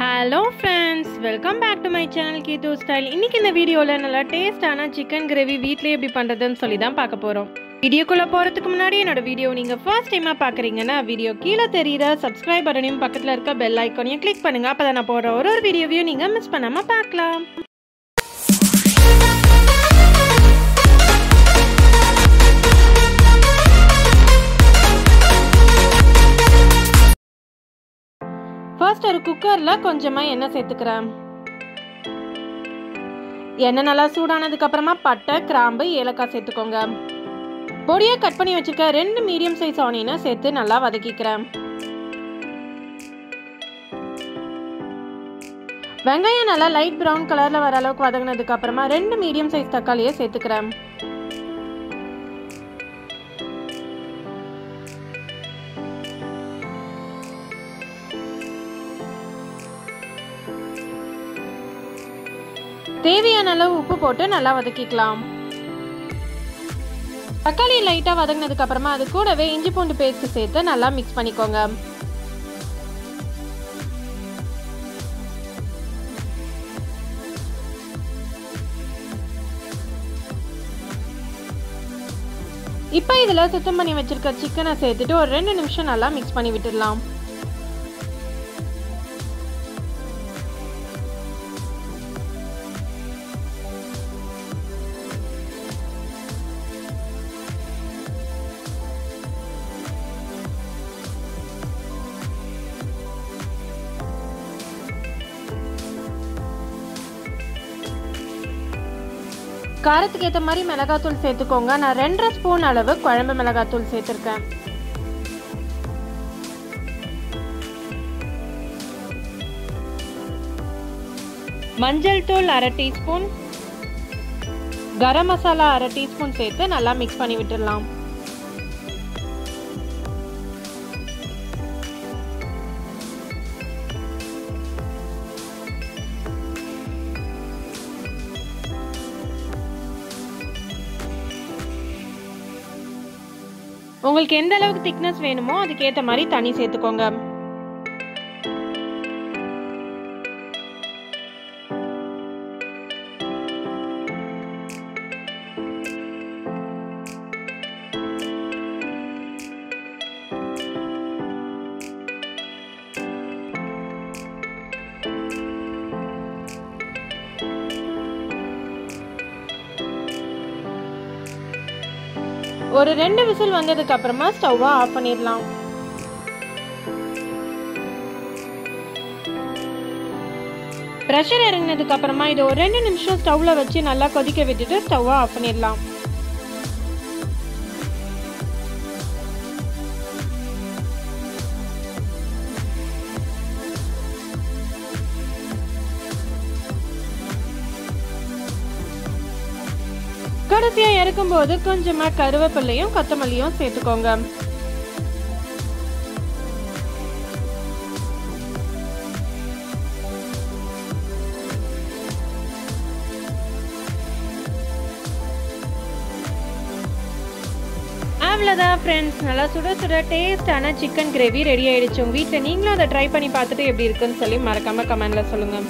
Hello friends welcome back to my channel Geethu style இன்னைக்கு இந்த வீடியோவில் நல்லா டேஸ்டான சிக்கன் கிரேவி வீட்டிலே எப்படி பண்ணுறதுன்னு சொல்லி தான் பார்க்க போகிறோம் வீடியோக்குள்ளே போகிறதுக்கு முன்னாடி என்னோட வீடியோ நீங்கள் ஃபர்ஸ்ட் டைமாக பார்க்குறீங்கன்னா வீடியோ கீழே தெரியுற சப்ஸ்கிரைப் பட்டனையும் பக்கத்தில் இருக்க பெல் ஐக்கானையும் கிளிக் பண்ணுங்கள் அப்போ தான் நான் போடுற ஒரு ஒரு வீடியோவையும் நீங்கள் மிஸ் பண்ணாமல் பார்க்கலாம். குக்கரில் கொஞ்சமாக எண்ணெய் சேர்த்துக்கிறேன். எண்ணெய் நல்லா சூடானதுக்கு அப்புறமா பட்டை கிராம்பு ஏலக்காய் சேர்த்துக்கோங்க. பொடியை கட் பண்ணி வச்சிருக்க ரெண்டு மீடியம் சைஸ் ஆனியனை சேர்த்து நல்லா வதக்கிக்கிறேன். வெங்காயம் நல்லா லைட் ப்ரௌன் கலரில் வர அளவுக்கு வதங்கினதுக்கு அப்புறமா ரெண்டு மீடியம் சைஸ் தக்காளியை சேர்த்துக்கிறேன். தேவையான அளவு உப்பு போட்டு நல்லா வதக்கிக்கலாம். தக்காளி லைட்டாக வதங்கினதுக்கு அப்புறமா அது கூடவே இஞ்சி பூண்டு பேஸ்ட் சேர்த்து நல்லா மிக்ஸ் பண்ணிக்கோங்க. இப்போ இதில் சுத்தம் பண்ணி வச்சிருக்க சிக்கனை சேர்த்துட்டு ஒரு ரெண்டு நிமிஷம் நல்லா மிக்ஸ் பண்ணி விட்டுடலாம். காரத்துக்கு ஏற்ற மாதிரி மிளகாத்தூள் சேர்த்துக்கோங்க. நான் ரெண்டரை ஸ்பூன் அளவு குழம்பு மிளகாத்தூள் சேர்த்துருக்கேன். மஞ்சள் தூள் அரை டீஸ்பூன். கரம் மசாலா அரை டீஸ்பூன் சேர்த்து நல்லா மிக்ஸ் பண்ணி விட்டுடலாம். உங்களுக்கு எந்த அளவுக்கு திக்னஸ் வேணுமோ அதுக்கேற்ற மாதிரி தண்ணி சேர்த்துக்கோங்க. ஒரு ரெண்டு விசில் வந்ததுக்கு அப்புறமா ஸ்டவ்வை ஆஃப் பண்ணிடலாம். ப்ரெஷர் இறங்கினதுக்கு அப்புறமா இது ஒரு ரெண்டு நிமிஷம் ஸ்டவ்வில் வச்சு நல்லா கொதிக்க விட்டுட்டு ஸ்டவ்வை ஆஃப் பண்ணிடலாம். கடைசியாக இறக்கும்போது கொஞ்சமாக கருவேப்பிள்ளையும் கொத்தமல்லியும் சேர்த்துக்கோங்க. அவ்வளோதான் ஃப்ரெண்ட்ஸ் நல்லா சுட சுட டேஸ்டான சிக்கன் கிரேவி ரெடி ஆயிடுச்சு. உங்கள் வீட்டில் நீங்களும் அதை ட்ரை பண்ணி பார்த்துட்டு எப்படி இருக்குன்னு சொல்லி மறக்காமல் கமெண்டில் சொல்லுங்கள்